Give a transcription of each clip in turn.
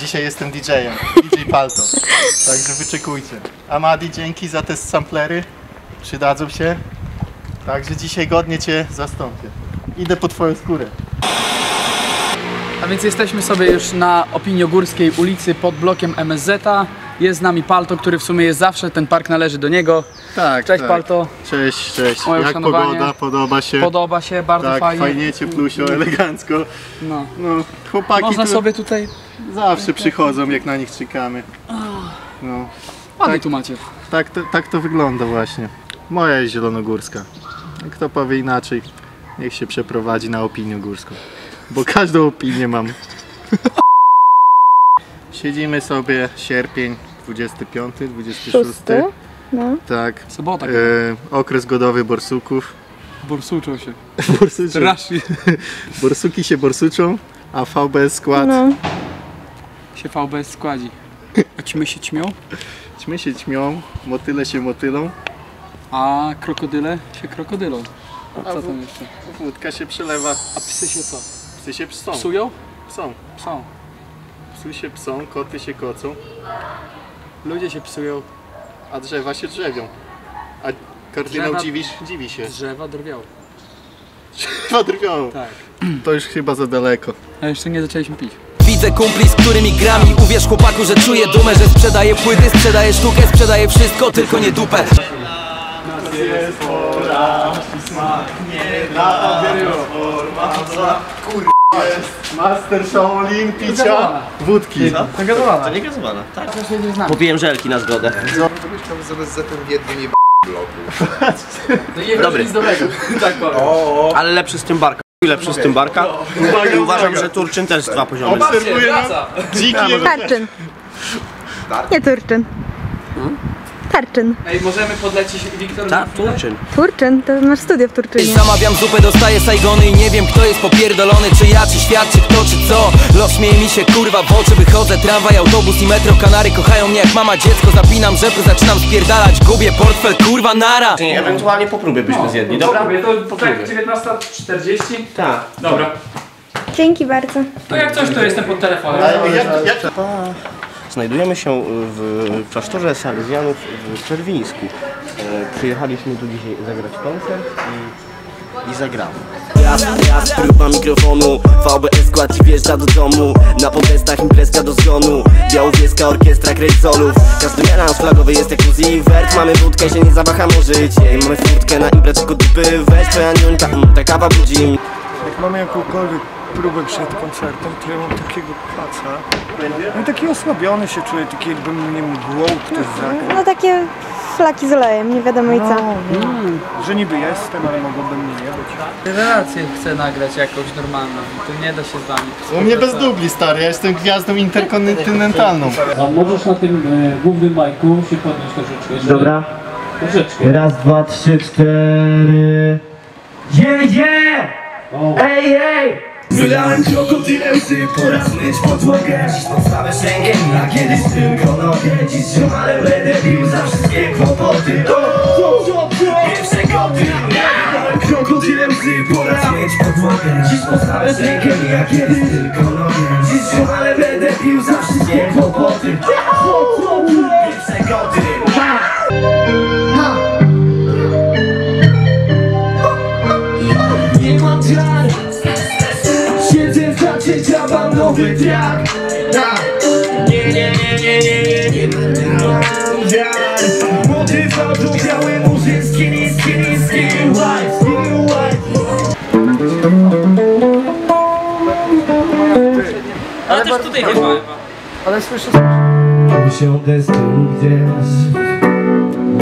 Dzisiaj jestem DJ-em, DJ Palto. Także wyczekujcie. A Madi, dzięki za te samplery. Przydadzą się. Także dzisiaj godnie Cię zastąpię. Idę po Twoją skórę. A więc jesteśmy sobie już na Opiniogórskiej ulicy pod blokiem MSZ. Jest z nami Palto, który w sumie jest zawsze, ten park należy do niego. Tak, Cześć tak. Palto, Cześć, cześć. Moje Jak uszanowanie. pogoda? Podoba się? podoba się, bardzo tak, fajnie. fajnie, cieplusio, elegancko. No. No, chłopaki Można tu sobie tutaj, zawsze przychodzą, jak na nich czekamy. No, ładnie Tak. tu macie. tak to, tak to wygląda właśnie. Moja jest zielonogórska. Kto powie inaczej, niech się przeprowadzi na opinię górską. Bo każdą opinię mam. Siedzimy sobie, sierpień 25, 26. Szósty. No. Tak. Sobota, E, okres godowy borsuków. borsuczą się. Borsuczą. Strasznie Borsuki się borsuczą, a VBS skład No. się VBS składzi. A ćmy się ćmią, ćmy się ćmią, motyle się motylą, a krokodyle się krokodylą. A Co w- tam jeszcze? wódka się przelewa, A psy się co? psy się psą. Psują? Psą. Psą. Psy się psą, koty się kocą, Ludzie się psują, a drzewa się drzewią. A kardynał Drzewa- dziwi, dziwi się. drzewa drwią. Drzewa drwią. Tak. To już chyba za daleko. A jeszcze nie zaczęliśmy pić. Widzę kumpli, z którymi gram i uwierz chłopaku, że czuję dumę Że sprzedaję płyty, sprzedaję sztukę, sprzedaję wszystko, tylko nie dupę Master Shaolin picia Gazowana. wódki. Zagazowana. To nie gazowana, tak? Też jedziesz z nami. Kupiłem żelki na zgodę. Mieszkam z MSZ-em w nie No nie Dobry. nic dobrego. tak powiem. Ale lepszy z tym barka. Lepszy z tym barka. I uważam, że Turczyn też z dwa poziomy. Obserwuję dziki. Tarczyn. Nie Turczyn. Tarczyn. Ej, możemy podlecieć Wiktor Tak, Turczyn. Turczyn, to masz studio w Turczynie. Zamawiam zupę, dostaję sajgony i nie wiem kto jest popierdolony Czy ja, czy świat, czy kto, czy co Los śmieje mi się kurwa w oczy Wychodzę, tramwaj, autobus i metro Kanary kochają mnie jak mama, dziecko Zapinam rzepy, zaczynam spierdalać Gubię portfel, kurwa, nara Ewentualnie po próbie byśmy zjedli, dobra? To tak 19.40? Tak. Dobra. Dzięki bardzo. To jak coś, to jestem pod telefonem. Ale jak, jak, Znajdujemy się w klasztorze Salezjanów w Czerwińsku. E, Przyjechaliśmy tu dzisiaj zagrać koncert i, i zagramy. Raz, raz, próba mikrofonu. VBS skład wjeżdża do domu. Na podestach imprezka do zgonu. Białowieska orkiestra Każdy melanż flagowy jest jak Uzi Wert Mamy wódkę, się nie zawahamy żyć Jej, mamy furtkę na dupy Weź twoja niuńka, mm, ta kawa budzi. Jak mamy jakąkolwiek próbę przed koncertem, to ja mam takiego placa. No i taki osłabiony się czuję, taki jakby mnie mgłą ktoś zagrał. No takie flaki z olejem, nie wiadomo i co. No, no, że niby jestem, ale mogłoby mnie nie być. Relację chcę nagrać jakąś normalną. To nie da się z wami. U mnie bez dubli stary, ja jestem gwiazdą interkontynentalną. A możesz na tym e, głównym majku się podnieść troszeczkę. żeby- Dobra, Troszeczkę. raz, dwa, trzy, cztery Jedzie! Ej, ej! Wylałem krokodyle łzy po raz myć podłogę Dziś podstawę szęgiem, a kiedyś tylko nogę. Dziś ziomale będę bił za wszystkie kłopoty. Pierwsze koty Wylałem krokodyle łzy po raz myć podłogę Dziś podstawę szęgiem, a kiedyś tylko nogę. Dziś ziomale będę bił za wszystkie kłopoty nowy track Tak. Nie, nie, nie, nie, nie, nie, nie wiar Młody fałdu, biały murzyn Skinny, skinny, skinny white Skinny white Ale też tutaj nie ma. Ale słyszę, Usiądę z tyłu gdzieś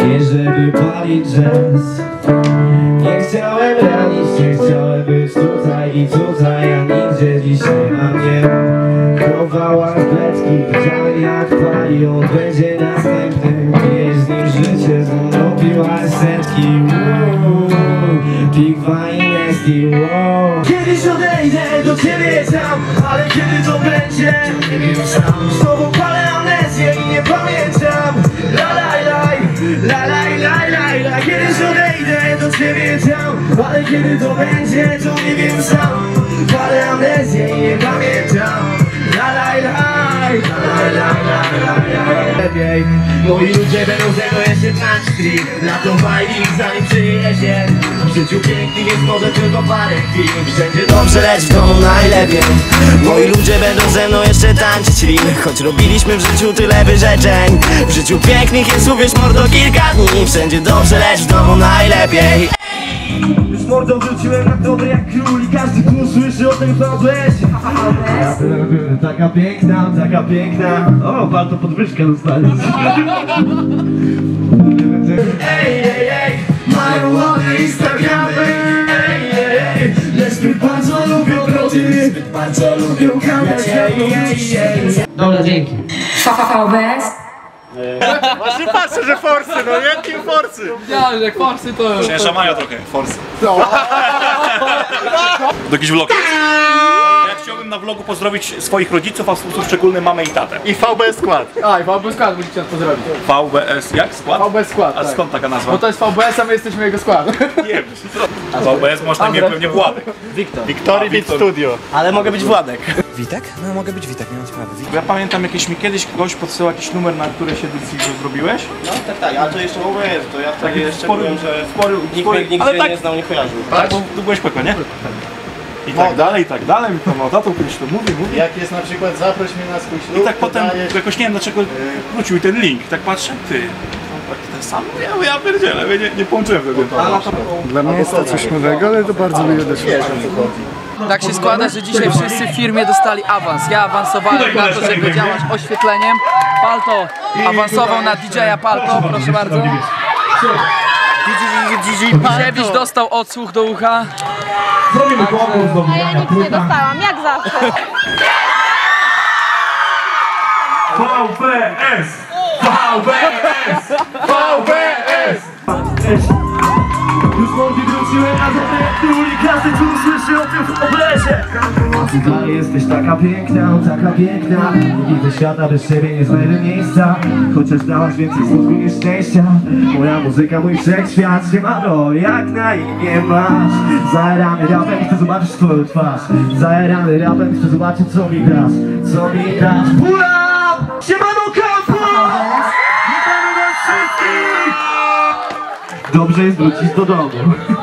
Nie żeby palić jazz Nie chciałem ranić, nie chciałem być tutaj i tutaj A nigdzie jak pali On będzie następnym nim życie, piłaś setki. Piwa i Nesti, wow Kiedyś odejdę do ciebie tam Ale kiedy to będzie, nie wiem sam Z tobą palę amnezję i nie pamiętam. La la laj, la la laj, laj, la. Kiedyś odejdę do ciebie tam Ale kiedy to będzie, to nie wiem sam. Palę amnezję i nie pamiętam Lepiej. Moi ludzie będą ze mną jeszcze tańczyć Lato fajni zanim przyjedzie W życiu pięknym jest może tylko parę chwil. Wszędzie dobrze, lecz w domu najlepiej. Moi ludzie będą ze mną jeszcze tańczyć rim Choć robiliśmy w życiu tyle wyrzeczeń. W życiu pięknych jest uwierz mordo kilka dni. Wszędzie dobrze, lecz w domu najlepiej. Już mordą wróciłem na dobre jak król I każdy tu słyszy o tym VBS Taka piękna, taka piękna O, warto podwyżkę dostali Ej, ej, ej Mają ładne Instagramy Ej, ej, ej Lecz zbyt bardzo lubią rodziny Zbyt bardzo lubią gadać Ej, ej, ej Dobra, dzięki. VBS. Właśnie patrzę, że forsy, no jakim forsy? Ja, jak forsy to... Cięża mają trochę, forsy. Do jakiś vlog jest? Ja chciałbym na vlogu pozdrowić swoich rodziców, a w sposób szczególny mamę i tatę. I VB skład. A, i VB skład musicie nas pozdrowić. VBS, jak skład? VB skład, A tak. skąd taka nazwa? Bo to jest VBS, a my jesteśmy jego skład. Nie wiem. A VBS można na imię pewnie Władek. Wiktor Victory Beat Studio. Ale mogę być Władek Witek? No mogę być Witek, nie mam sprawy. Ja pamiętam jakieś mi kiedyś ktoś podsyłał jakiś numer, na któreś edycji go zrobiłeś. No tak, tak, ale to jeszcze w ogóle jest, to ja wtedy Taki jeszcze spory- byłem, że spory- nikt spory- mnie nigdzie ale tak- nie znał, nie kojarzył Tak, bo tu byłeś Peko, nie? I tak dalej, i tak dalej. Mi to tato kiedyś to mówi, mówi. Jak jest na przykład zaproś mnie na swój ślub, I tak to potem daję- jakoś nie wiem dlaczego wrócił ten link. Tak patrzę, ty. on Tak ten sam. Ja, ja pierdzielę, ja nie, nie połączyłem tego. Dla mnie jest to coś nowego, ale to bardzo miłe doświadczenie. Tak się składa, że dzisiaj wszyscy w firmie dostali awans. Ja awansowałem na to, żeby działać oświetleniem. Palto awansował na DJ-a Palto, proszę bardzo. Siewicz dostał odsłuch do ucha. Zrobimy konkurs do Ja nic nie dostałam, jak zawsze. VBS! VBS! VBS! Już wróciłem na i każdy tu słyszy o tym w ty dalej jesteś taka piękna, taka piękna. Nigdy świata bez ciebie nie znajdę miejsca. Chociaż dałaś więcej smutku niż szczęścia. Moja muzyka, mój wszechświat Siemano, jak na imię masz. Zajarany rapem, chcę zobaczyć twoją twarz. Zajarany rapem, chcę zobaczyć co mi dasz Co mi dasz. Pull up! Siemano campus! Dobrze jest wrócić do domu.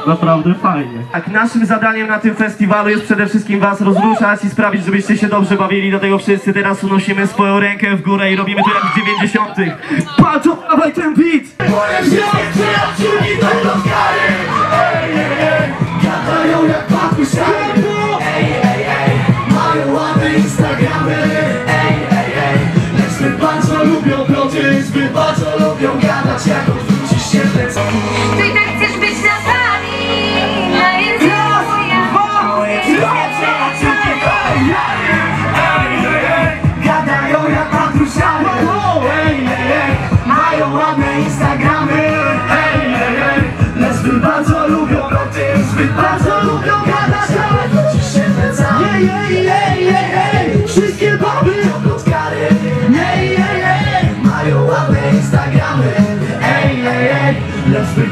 Naprawdę fajnie. Tak, naszym zadaniem na tym festiwalu jest przede wszystkim was rozruszać i sprawić, żebyście się dobrze bawili. Do tego wszyscy teraz unosimy swoją rękę w górę i robimy to jak w 90. Patrz, dawaj ten beat! Moje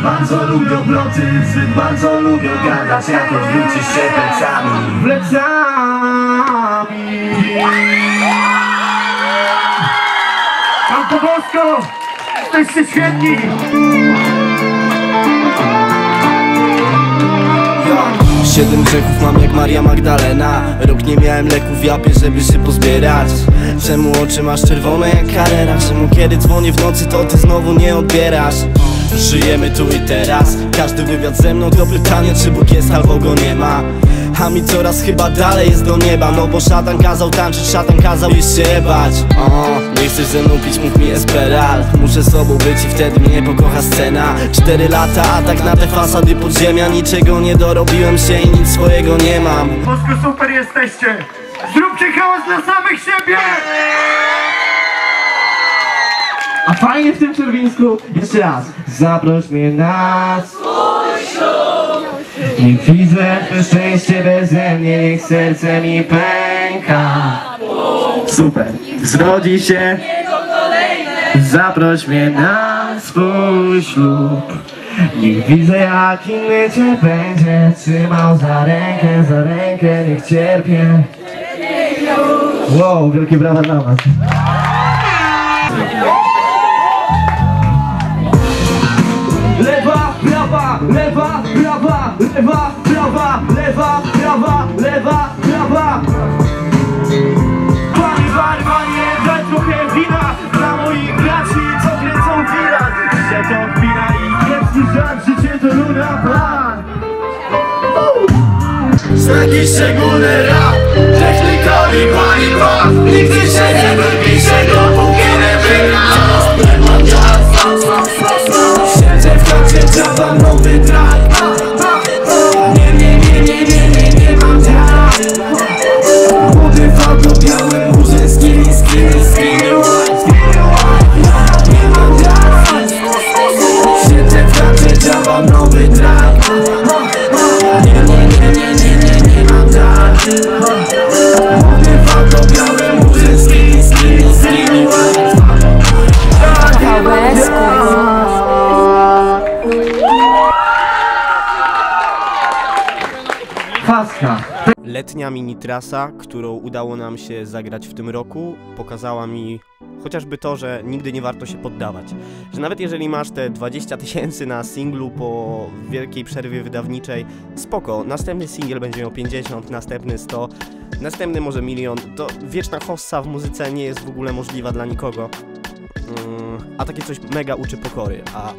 bardzo lubią wloty Zbyt bardzo lubią gadać Jak odwrócisz się plecami Plecami Pan Bosko! Jesteście świetni! Siedem grzechów mam jak Maria Magdalena Rok nie miałem leków w japie, żeby się pozbierać Czemu oczy masz czerwone jak karera? Czemu kiedy dzwonię w nocy, to ty znowu nie odbierasz? Żyjemy tu i teraz. Każdy wywiad ze mną to pytanie, czy Bóg jest albo go nie ma. A mi coraz chyba dalej jest do nieba No bo szatan kazał tańczyć, szatan kazał już się bać o, Nie chcesz ze mną pić, mów mi esperal. Muszę sobą być i wtedy mnie pokocha scena. Cztery lata, atak na te fasady podziemia. Niczego nie dorobiłem się i nic swojego nie mam. Bosko super jesteście! Zróbcie hałas dla samych siebie! W tym czerwińsku. Jeszcze raz. Zaproś mnie na swój ślub Niech widzę szczęście beze mnie Niech serce mi pęka. Super. Zrodzi się. Zaproś mnie na swój ślub. Niech widzę jak inny cię będzie Trzymał. Za rękę, za rękę Niech cierpię. Wow, wielkie brawa dla was. Lewa, prawa, lewa, prawa, lewa, prawa. Panie, panie, daj trochę wina dla moich braci, co kręcą filar. Że to chwila i kiepski żart, życie to luna plan. Znaki szczególny rap Technika i paliwa Nigdy się nie wypisze dopóki Faska. Letnia mini trasa, którą udało nam się zagrać w tym roku, pokazała mi chociażby to, że nigdy nie warto się poddawać. Że nawet jeżeli masz te 20 tysięcy na singlu po wielkiej przerwie wydawniczej, spoko, następny singiel będzie miał 50, następny 100, następny może milion, to wieczna hossa w muzyce nie jest w ogóle możliwa dla nikogo. Mm, a takie coś mega uczy pokory, a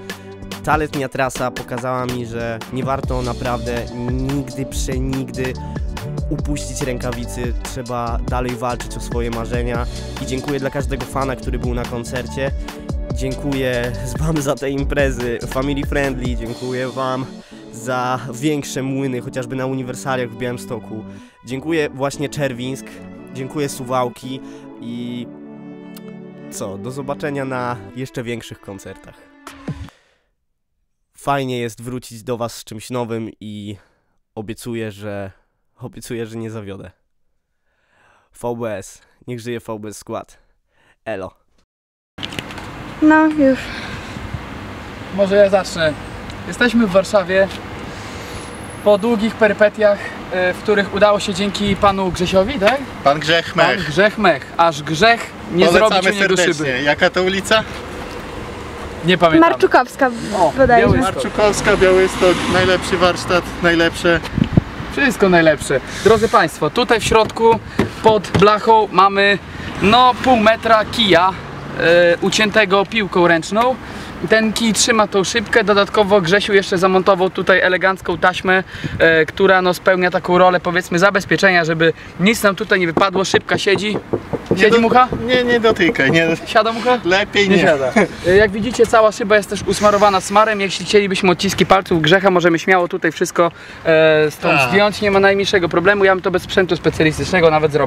ta letnia trasa pokazała mi, że nie warto naprawdę nigdy, przenigdy upuścić rękawicy, trzeba dalej walczyć o swoje marzenia i dziękuję dla każdego fana, który był na koncercie. Dziękuję Wam za te imprezy family friendly, dziękuję Wam za większe młyny, chociażby na uniwersaliach w Białymstoku. Dziękuję właśnie Czerwińsk, dziękuję Suwałki i co, do zobaczenia na jeszcze większych koncertach. Fajnie jest wrócić do Was z czymś nowym i obiecuję, że obiecuję, że nie zawiodę. VBS, niech żyje VBS skład. Elo. No już. Może ja zacznę. Jesteśmy w Warszawie po długich perypetiach, e, w których udało się dzięki panu Grzesiowi, tak? Pan Grzech Pan Mech. Grzech Mech. Aż grzech nie zrobić Polecamy u niego serdecznie. szyby. Jaka to ulica? Nie pamiętam. Marczukowska O, bodajże. Białystok. Marczukowska, Białystok, najlepszy warsztat, najlepsze. Wszystko najlepsze. Drodzy Państwo, tutaj w środku pod blachą mamy no pół metra kija uciętego piłką ręczną. Ten kij trzyma tą szybkę, dodatkowo Grzesiu jeszcze zamontował tutaj elegancką taśmę, e, która no spełnia taką rolę powiedzmy zabezpieczenia, żeby nic nam tutaj nie wypadło, szybka siedzi. Siedzi do- mucha? Nie, nie dotykaj, nie. Siada mucha? Lepiej nie. Nie siada. E, Jak widzicie, cała szyba jest też usmarowana smarem. Jeśli chcielibyśmy odciski palców grzecha, możemy śmiało tutaj wszystko e, stąd Tak. zdjąć. Nie ma najmniejszego problemu. Ja bym to bez sprzętu specjalistycznego nawet zrobił.